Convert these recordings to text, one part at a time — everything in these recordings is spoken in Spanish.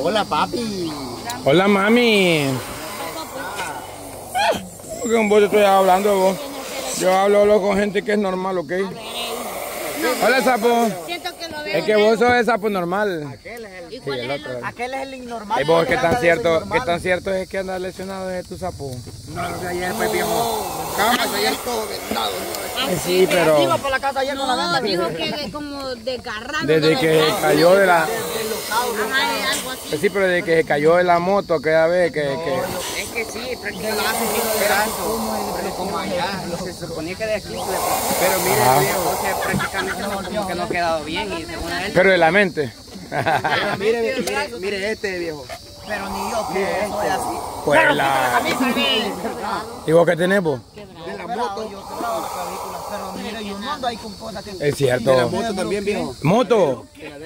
Hola, papi. Hola, mami. ¿Por qué con vos estoy hablando vos? Yo hablo, hablo con gente que es normal, ¿ok? Hola, sapo. Siento que lo veo. Es que vos sos el sapo normal. Aquel es el, ¿Y cuál es el otro? aquel es el innormal. ¿Y vos qué Anda tan cierto, qué tan cierto es que andas lesionado de tu sapo? No, no, de ayer fue viejo. Cámara, ayer todo vendado. Sí, pero Iba por la casa ayer con la No, venda. dijo que de- como desgarrado. desde que brazo. cayó de la... Ajá, de algo así. Sí, pero desde que cayó de la moto aquella vez que... que... Es que sí, prácticamente un pedazo. Pero como allá, se suponía que de aquí. Pero mire, Ajá. viejo, sea, prácticamente no, como que no ha quedado bien. Y según él. Pero de la mente. Mire, mire, mire este viejo. Pero ni yo que soy así. Pues la... ¿Y vos qué tenés vos? La moto. Pero mire, yo no ando ahí con cosas que. Es cierto. La moto también, viejo. ¿Moto? Creo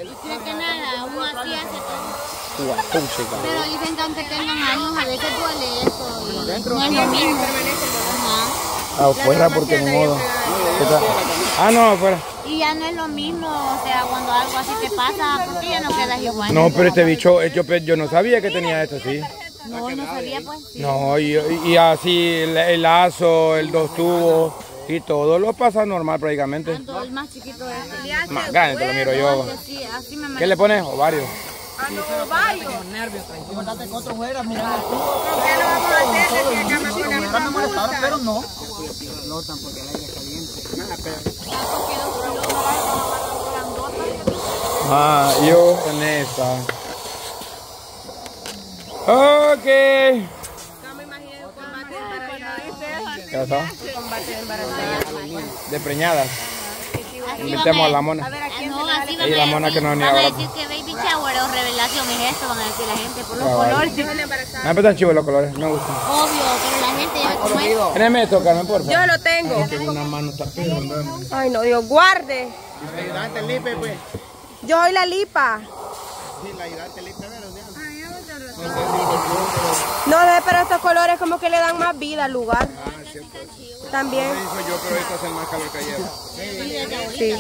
que nada, aún así hace todo. Guapuchica. Pero dicen que aunque tengan años, a veces duele eso. Y no es lo mismo. Ajá. Afuera porque ni modo. Ah, no, afuera. Y ya no es lo mismo, o sea, cuando algo así te pasa, porque ya no quedas igual. No, pero este bicho, eh, yo, yo no sabía que tenía esto, sí. No, no sabía pues. No, y, y así el, el lazo, el dos tubos y todo lo pasa normal prácticamente. Tanto el más chiquito de este. Más grande te lo miro yo. Sí, así me ¿Qué le pones? Ovarios. Acordate que otro fuera, mira el tubo. me molestaron, pero no. Flotan porque el aire es caliente. Ah, yo en esta. Ok. ¿Qué pasó? De preñadas. Invitemos a la mona. Ah, no, así van Ella a la mona que no ni Van a ahora. decir que baby shower o revelación es esto, van a decir la gente por los colores. Me apetechan chivos los colores, me gustan. Obvio, pero la gente ya es. Tráeme esto, Carmen, por favor. Yo lo tengo. Una mano está. Ay, no, Dios guarde. Ayudante Lipe, pues. Yo soy la lipa. Sí, la ayudante Lipe, pero No sé, pero estos colores como que le dan más vida al lugar. También. Sí.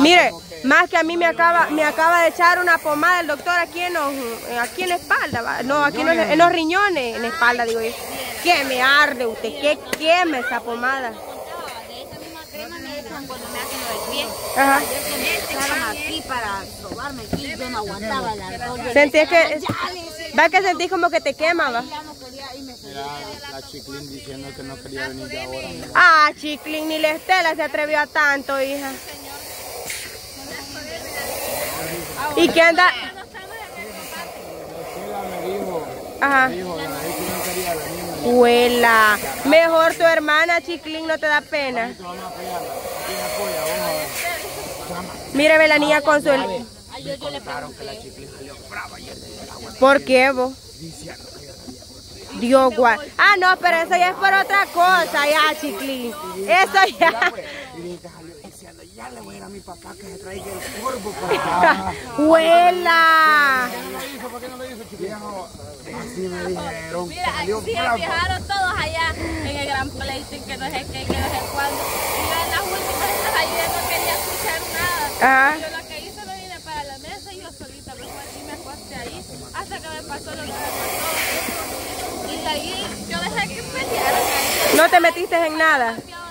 Mire, más que a mí me acaba, me acaba de echar una pomada el doctor aquí en, los, aquí en la espalda, no, aquí en los, en los riñones, en la espalda, digo yo. Que me arde usted, que queme esa pomada. De esa misma crema me echan cuando me hacen lo del pie. Ajá. Echaban aquí para sobarme aquí, yo no aguantaba la ardor. Yo Sentí decía, que, "Ya, le decía, va que sentí como que te quema, va. subí. La chiclín diciendo que no quería venir de ahora. Ah, chiclín, ni la Estela se atrevió a tanto, hija. ¿Y qué anda? Ajá. Huela. Mejor tu hermana, chiclín, no te da pena. Mire, ve la niña con su... ¿Por qué vos? Dios guay. Ah, no, pero eso ya es por otra cosa, ya, chiclín. Eso ya. ya le voy a ir a mi papá que se traiga el corvo ¡Huela! Así me dijeron. Mira, aquí sí viajaron todos allá en el Gran Playting, que no sé qué, que no sé cuándo. Yo en las últimas estas allí no quería escuchar nada. Ajá. Yo lo que hice lo vine para la mesa y yo solita me fui aquí, me acosté ahí, hasta que me pasó lo que me pasó. Y de ahí yo dejé que pelearan ahí. ¿No te metiste en nada? No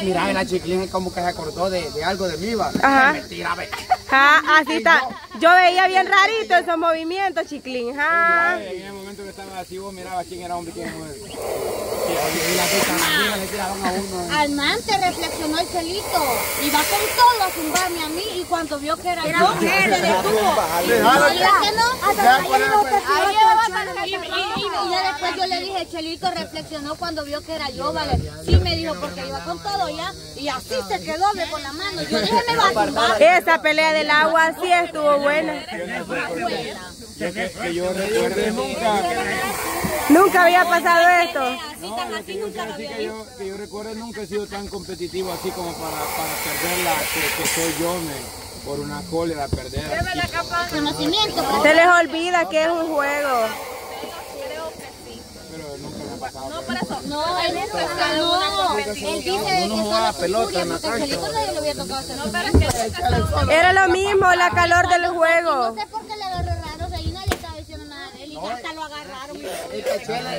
Mira, la chiquilín como que se acordó de, de algo de mí, va. Ajá. Mentira, ve. Ah, así está. Yo veía bien rarito esos movimientos, chiclín. Ah. En el momento que estaba así, vos mirabas quién era hombre y quién era mujer. Y la también le tiraron a uno. Al man te reflexionó el celito. Y va con todo a zumbarme a mí. Y cuando vio que era yo, se detuvo. ¿Sabía que no? Ahí va, y, ya después yo le dije, Chelito reflexionó cuando vio que era yo, ¿vale? Sí me dijo, porque iba con todo ya. Y así se quedó, ve, con la mano. Yo dije, me va a zumbar. Esa pelea del agua sí estuvo buena. Que yo recuerde nunca. Nunca había pasado esto. Así que yo, que yo recuerde nunca he sido tan competitivo así como para, para perderla que, que soy yo, me, por una cólera perder. Conocimiento. Se les olvida que es un juego. Pero nunca me ha No, por eso. No, él no, no. Él dice que solo pelota en la cancha. nadie le había tocado. No, pero es que Era lo mismo, la calor del juego. No sé por qué le agarró raro, o sea, y nadie estaba diciendo nada de él y hasta lo agarraron. El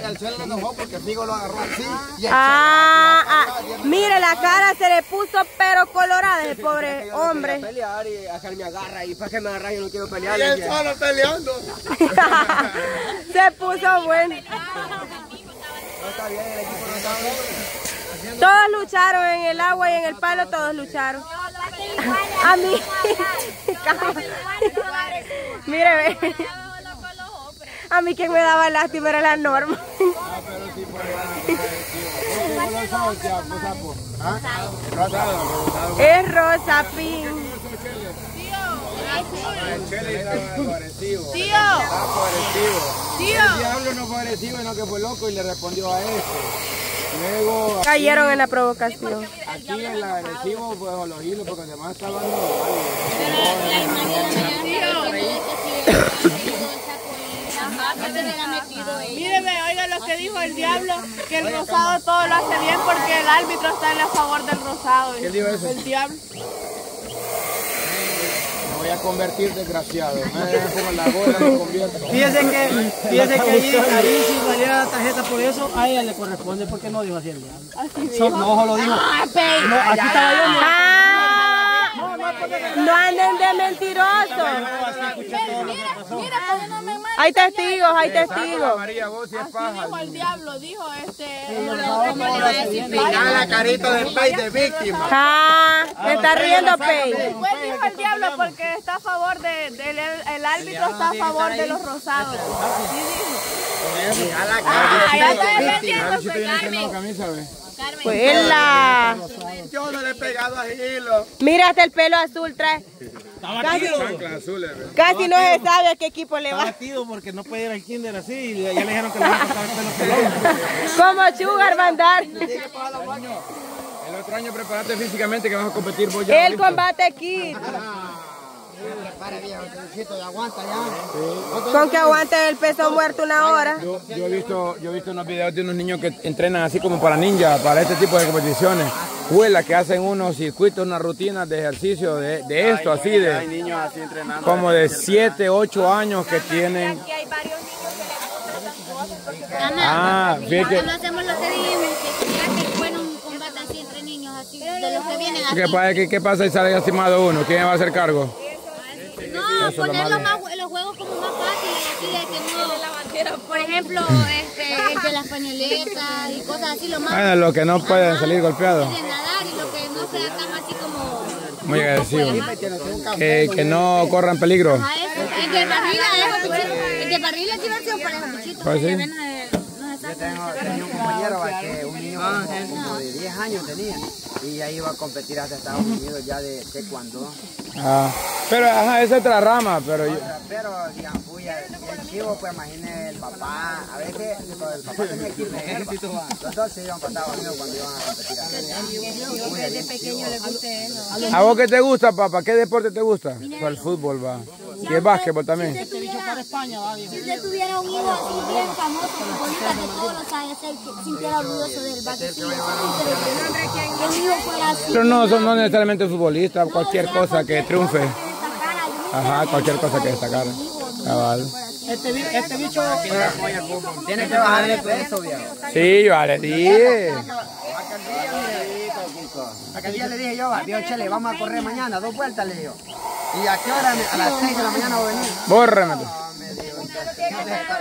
el suelo lo enojó porque Figo lo agarró así. Y el Ah, ah, mire, la cara se le puso pero colorada el pobre hombre. pelear y hacer me agarra y para que me agarra yo no quiero pelear. Y él solo peleando. se puso bueno. Todos lucharon en el agua y en el palo, todos lucharon. A mí. Mire, ve. A mí quien me daba lástima era la norma. Es Rosa Pin. El Chele estaba agresivo. Tío. Estaba agresivo. Tío. El diablo no fue agresivo, sino que fue loco y le respondió a ese. Luego, Cayeron en la provocación. aquí el agresivo fue a los hilos porque además estaban Míreme, oiga lo que dijo el diablo, que el rosado todo lo hace bien porque el árbitro está en a favor del rosado. ¿Quién dijo eso? El diablo. Me a convertir desgraciado. Me dejan como la bola me convierto. Fíjese que, fíjese que ahí, ahí si la tarjeta por eso, a ella le corresponde porque no dijo así el diablo. So- no, lo dijo. No, aquí estaba yo. Ah, no anden de mentirosos. Hay testigos, hay testigos. María, vos si es Así paja. dijo el diablo, dijo este. Ya la carita de pay de víctima. Ah, se está riendo Pei. Dijo el diablo porque está a favor de, del el árbitro está a favor de los rosados. Dijo. Ya la ve. Pues la... Yo no le he pegado a hilo. Mira hasta el pelo azul trae. Casi, ve. casi no se sabe a qué equipo le Está va. batido porque no puede ir al kinder así y ya le dijeron que le van a el pelo. Como Sugar va a andar. El otro año prepárate físicamente que vas a competir vos ya. El combate kit. Para viejo, necesito de aguanta ya. Con que aguante el peso muerto una hora. Yo, yo he visto, yo he visto unos videos de unos niños que entrenan así como para ninja, para este tipo de competiciones. Juela que hacen unos circuitos, unas rutinas de ejercicio de, de esto, así Hay de niños así entrenando. como de 7, 8 años que tienen. Aquí hay varios niños Ah, fíjate Cuando hacemos lo que dijimos, que ya que fuera un combate así entre niños, así, de los que vienen así. ¿Qué pasa, qué, qué pasa si sale lastimado uno? ¿Quién va a hacer cargo? No, poner los, más, los juegos como más fáciles, así de que no, por ejemplo, este, el de las pañoletas y cosas así, lo más Bueno, los que no pueden salir golpeados. de nadar y lo que no sea tan así como... Muy agresivo. Que, que no corran peligro. Ajá, eso. El de parrilla es. El de parrilla es diversión para los bichitos. Pues sí. se sacan, Tengo, un compañero va, que un niño como de 10 años tenía y ya iba a competir hacia Estados Unidos ya de taekwondo. Ah, pero ajá, esa es otra rama, pero yo- Pero digamos, puya, el chivo, pues imagine el papá, a veces el papá tenía que ir de ejército, los dos se iban para Estados Unidos cuando iban a competir allá. Desde pequeño le guste eso. ¿A vos qué te gusta, papá? ¿Qué deporte te gusta? Pues el fútbol, va. Y el básquetbol también. Si usted tuviera un hijo así bien famoso, futbolista que todos lo sabe hacer, que sintiera orgulloso del básquet. Que un hijo fuera así. Pero no son no necesariamente futbolistas, cualquier cosa que triunfe. Ajá, cualquier cosa que destacar. Cabal. Este, este bicho, Tiene que bajar de peso, viejo. Sí, vale, dije. Aquel día le dije yo, viejo Chele, vamos a correr mañana, dos vueltas, le digo. ¿Y a qué hora? A las 6 de la mañana va a venir. Bórrame. tú.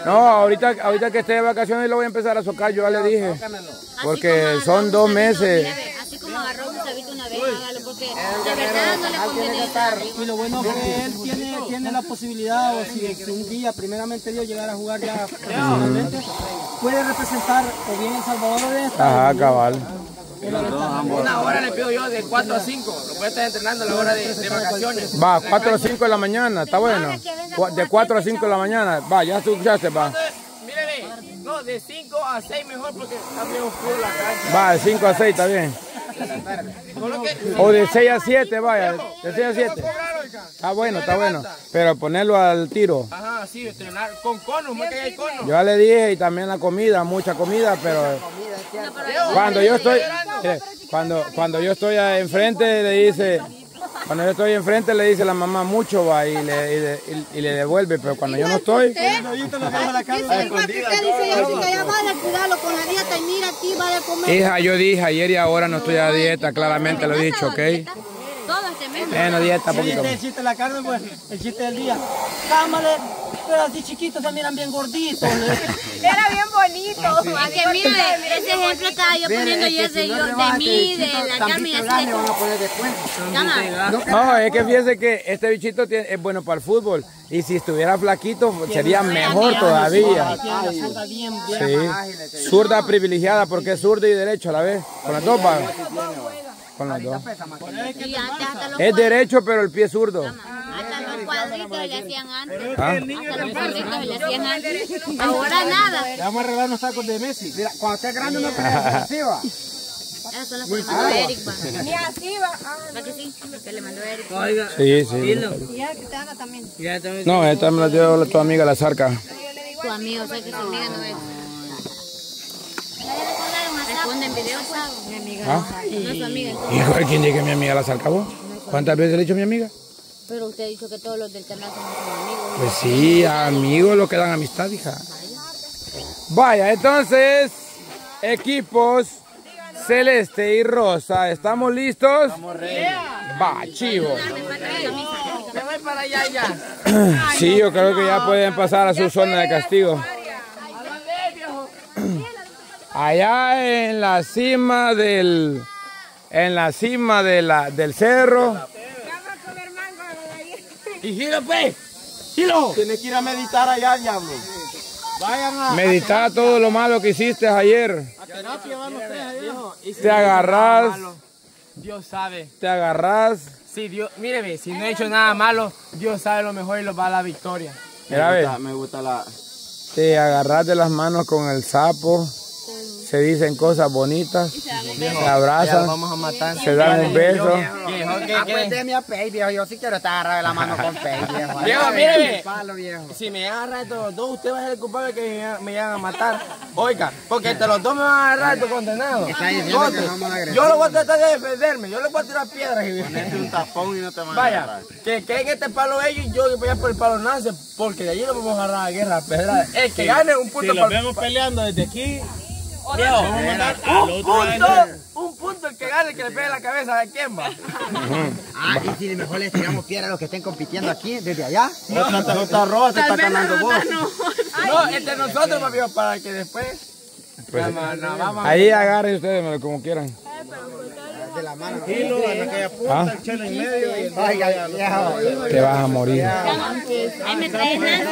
No, ahorita, ahorita que esté de vacaciones lo voy a empezar a socar, yo ya le dije. Porque son dos meses. Así como agarró un sabito una vez, hágalo, porque de verdad no le conviene. estar. Y lo bueno es que él tiene, tiene la posibilidad, o si, si un día, primeramente Dios, llegara a jugar ya profesionalmente, puede representar o bien El Salvador o bien Estados Ajá, cabal. Una hora le pido yo de 4 a 5. Lo puede estar entrenando a la hora de, de vacaciones. Va, 4 o 5 de la mañana, está bueno. De 4 a 5 de la mañana, va, ya tú escuchaste, va. Míreme, no, de 5 a 6 mejor porque está bien oscuro la cancha. Va, de 5 a 6 está bien. O de 6 a 7, vaya, de 6 a 7. Está bueno, está bueno. Pero ponerlo al tiro. Ajá, así, entrenar con cono, más que hay cono. Yo ya le dije y también la comida, mucha comida, pero cuando yo estoy, mire, cuando, cuando yo estoy enfrente le dice, cuando yo estoy enfrente le dice la mamá mucho va y le, y le, y- le devuelve, pero cuando yo no estoy, hija, yo dije ayer y ahora no estoy a dieta, claramente lo he dicho, ¿ok? Menos dieta, El poquito. chiste, el chiste de la carne, pues, el chiste del día. Cámale, pero así chiquitos se miran bien gorditos. Era bien bonito. A que mire, ese ejemplo estaba yo poniendo yo de, yo, de mí, de la Carmen y así. No, es que fíjese que este bichito tiene- es bueno para el fútbol y si estuviera flaquito sería mejor todavía. Tiene la zurda bien, bien. Sí, zurda privilegiada porque es zurda y derecho a la vez, con las dos. Con las dos. Y antes hasta los, Es derecho pero el pie es zurdo. hasta los cuadritos le hacían antes. ¿Ah? Hasta los cuadritos le hacían antes. Ahora nada. Le vamos a arreglar unos tacos de Messi. Mira, cuando esté grande no te ofensiva. Eso son los que le mandó Eric, va. Ni así va. ¿Va que sí? Que le mandó Eric. Oiga, Sí, sí. Y ya que te haga también. ya también. No, esta me la dio tu amiga la zarca. Tu amigo, o sea que su amiga no es. ¿Ah? No es su amiga. Hijo, ¿quién dice que mi amiga la? ¿Cuántas veces le he dicho a mi amiga? Pero usted ha dicho que todos los del canal son amigos. Pues sí, amigos lo que dan amistad, hija. Vaya, entonces, equipos celeste y rosa, ¿estamos listos? Va, chivo. Me voy para allá ya. Sí, yo creo que ya pueden pasar a su zona de castigo. Allá en la cima del, en la cima de la, del cerro. Y giro, pues. Giro. Tienes que ir a meditar allá, diablo. Vayan a, Meditar todo lo malo que hiciste ayer. a terapia, van ustedes allá. Y si Te malo, Dios sabe. Te agarrás. Sí, Dios, míreme, si no he hecho nada malo, Dios sabe lo mejor y lo va a la victoria. Mira, ve. Me gusta la... Te agarras de las manos con el sapo. Se dicen cosas bonitas. Se abrazan. Vamos a matar. Se dan un beso. Viejo, ¿qué, Ah, qué? pues déme a Pei, viejo. Yo sí quiero estar agarrado de la mano con Pei, viejo. Viejo. Si me agarran estos los dos, usted va a ser el culpable que me, van a matar. Oiga, porque entre los dos me van a agarrar estos condenados. Yo lo voy a tratar de defenderme, yo le voy a tirar piedras. Y... un tapón y no te van Vaya, que que en este palo ellos y yo que voy a por el palo Nance, porque de allí nos vamos a agarrar a guerra, pedra. El que gane un punto para el peleando desde aquí, viejo. Un punto, un punto el que gane, el que le pegue la cabeza, ¿a quién va? Ah, y si mejor les tiramos piedra a los que estén compitiendo aquí, desde allá. Santa Rosa Roja se está ganando vos. No, entre nosotros, viejo, para que después. Pues, no, vamos. ahí agarren ustedes como quieran. De la mano. ¿Ah? Oiga, viejo. Te vas a morir. Ahí me.